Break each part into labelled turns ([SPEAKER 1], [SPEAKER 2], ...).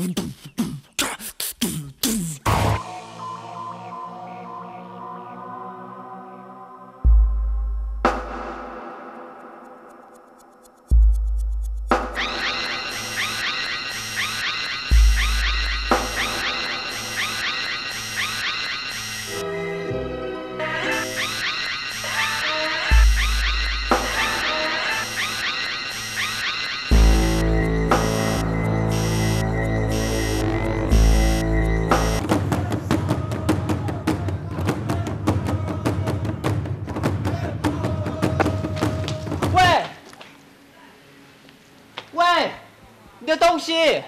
[SPEAKER 1] Вдум. 你的东西。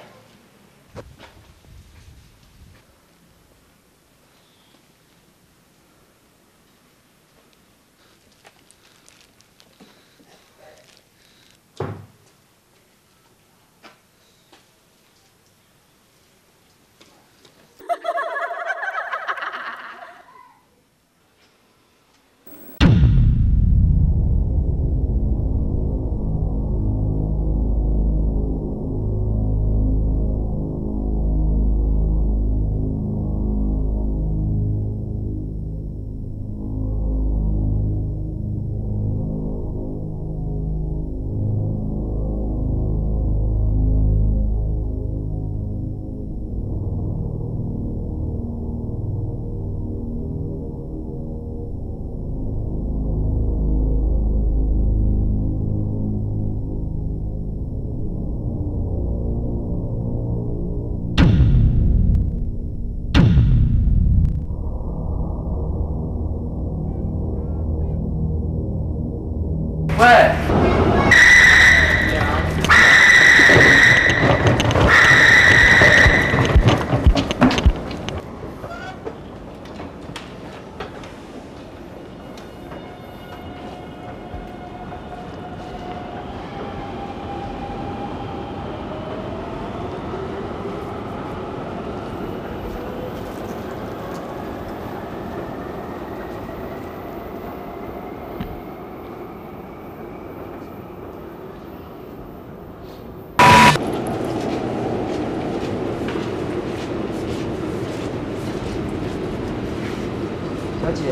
[SPEAKER 1] 小姐，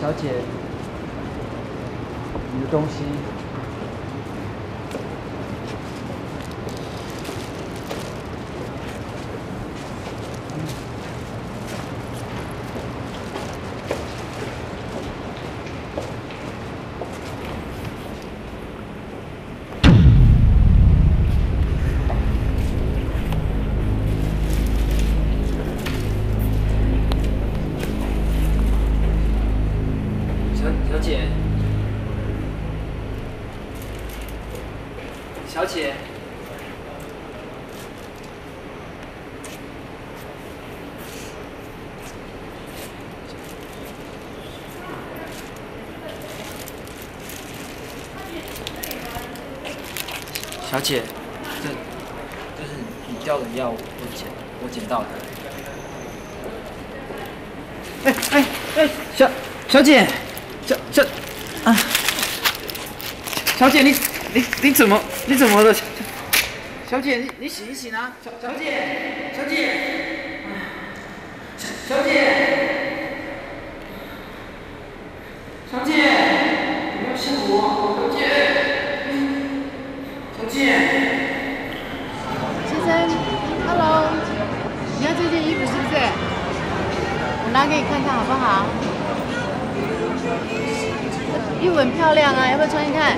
[SPEAKER 1] 小姐，你的东西。姐，小姐，小姐，这这是你掉的药，我捡我捡到的。哎哎哎，小小姐，小小啊，小姐你你你怎么你怎么了？小姐你你醒一醒啊！小小姐小姐，小姐小姐，不要吓我，小姐小姐。
[SPEAKER 2] 先生，Hello，你要这件衣服是不是？我拿给你看看好不好？衣服很漂亮啊，要不要穿一看？